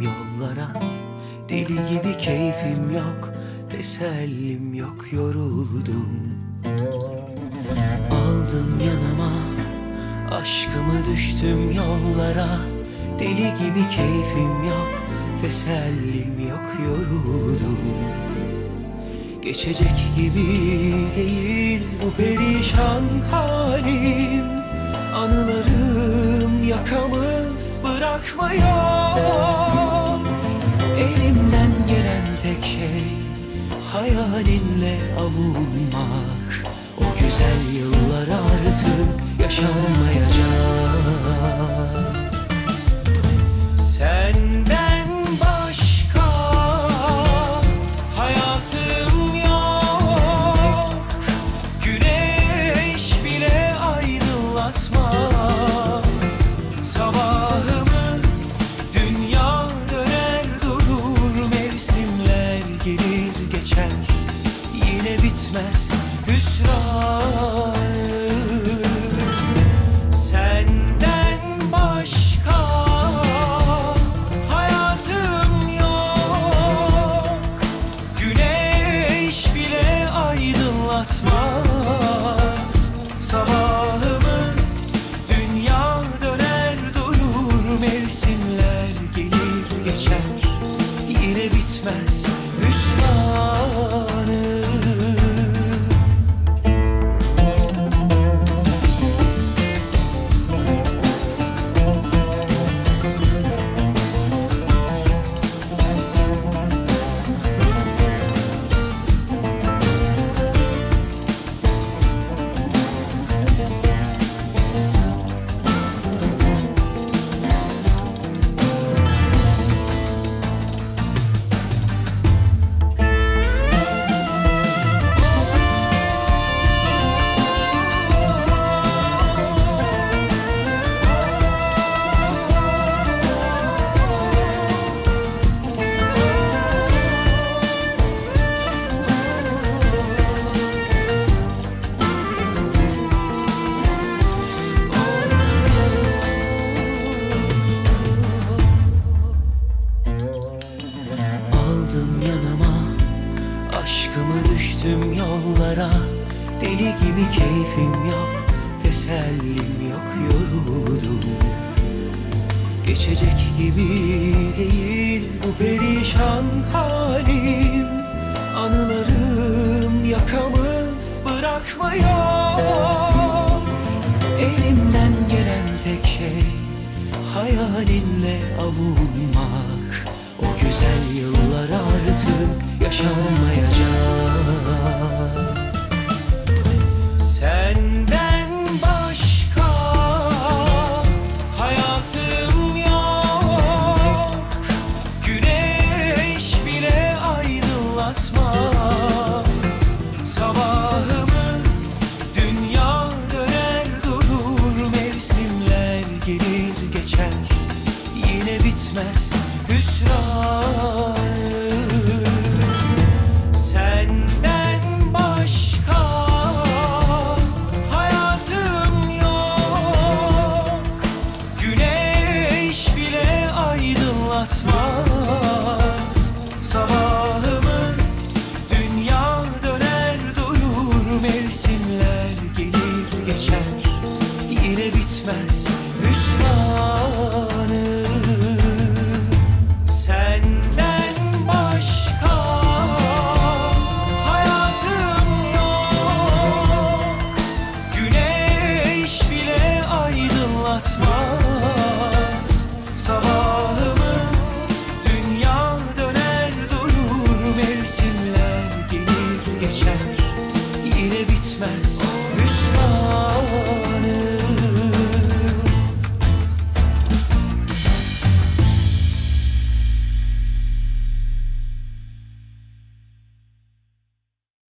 yollara. Deli gibi keyfim yok Tesellim yok yoruldum. Aldım yanıma Aşkımı düştüm yollara. Deli gibi keyfim yok Tesellim yok yoruldum. Geçecek gibi değil bu perişan halim. Anılarım yakamı bırakmıyor tek şey hayalinle avunmak. O güzel yıllar artık yaşanmayacak yine bitmez hüsran Senden başka hayatım yok. Güneş bile aydınlatmaz. Sabahımı dünya döner durur Mevsimler gelir geçer. Yine bitmez Aşkımı düştüm yollara Deli gibi keyfim yok Tesellim yok yoruldum. Geçecek gibi değil bu perişan halim. Anılarım yakamı bırakmıyor. Elimden gelen tek şey hayalinle avunmak O güzel yıllar artık yaşanmayacak mevsimler gelir geçer. Yine bitmez hüsranı. Senden başka hayatım yok. Güneş bile aydınlatmaz. Sabahımın dünya döner durur mevsim.